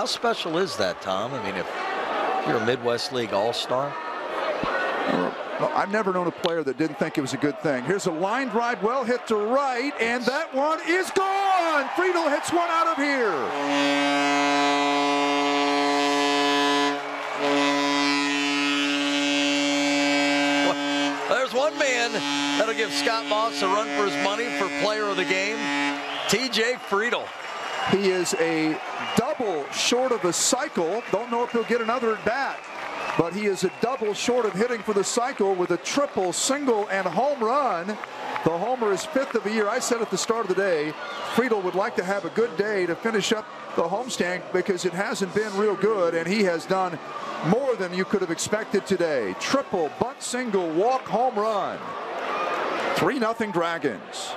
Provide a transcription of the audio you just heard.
How special is that, Tom? I mean, if you're a Midwest League All-Star. Well, I've never known a player that didn't think it was a good thing. Here's a line drive, well hit to right, and that one is gone. Friedl hits one out of here. There's one man that'll give Scott Moss a run for his money for player of the game, TJ Friedl. He is a double short of a cycle. Don't know if he'll get another at bat, but he is a double short of hitting for the cycle with a triple, single, and home run. The homer is fifth of the year. I said at the start of the day, Friedl would like to have a good day to finish up the homestand because it hasn't been real good, and he has done more than you could have expected today. Triple, bunt single, walk, home run. 3 0 Dragons.